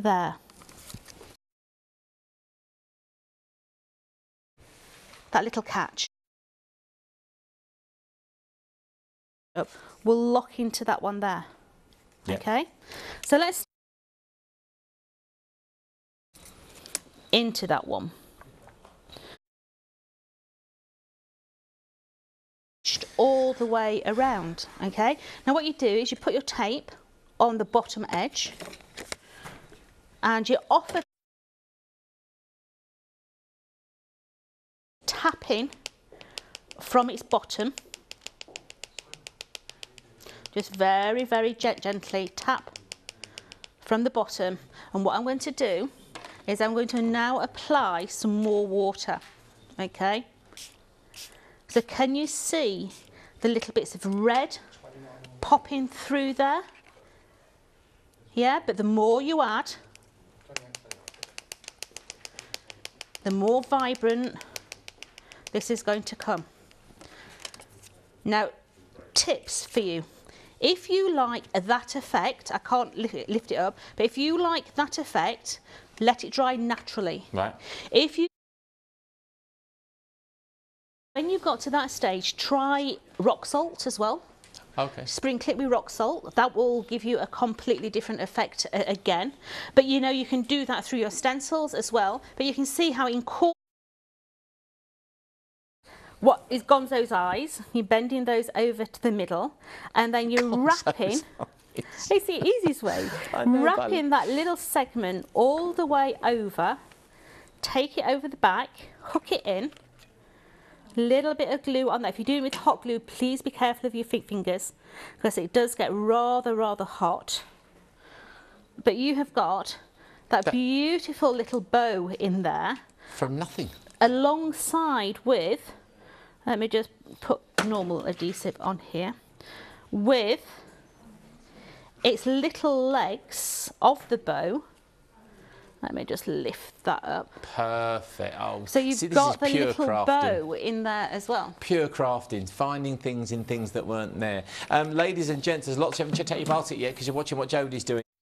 there. That little catch. Up. We'll lock into that one there. Yeah. Okay, so let's into that one. all the way around okay now what you do is you put your tape on the bottom edge and you offer tapping from its bottom. Just very very gently tap from the bottom. And what I'm going to do is I'm going to now apply some more water okay? So can you see the little bits of red popping through there? Yeah but the more you add the more vibrant this is going to come now tips for you if you like that effect, I can't lift it up, but if you like that effect, let it dry naturally. Right. If you when you've got to that stage, try rock salt as well. Okay. Sprinkle it with rock salt. That will give you a completely different effect uh, again. But you know, you can do that through your stencils as well. But you can see how in what is Gonzo's eyes, you're bending those over to the middle, and then you're Gonzo's wrapping. Eyes. It's the easiest way. wrapping that little segment all the way over, take it over the back, hook it in, little bit of glue on that. If you're doing it with hot glue, please be careful of your fingers because it does get rather, rather hot. But you have got that, that beautiful little bow in there. From nothing. Alongside with let me just put normal adhesive on here with its little legs of the bow. Let me just lift that up. Perfect. Oh, so you've see, got the little crafting. bow in there as well. Pure crafting, finding things in things that weren't there. Um, ladies and gents, there's lots you haven't checked out your basket yet because you're watching what Jodie's doing.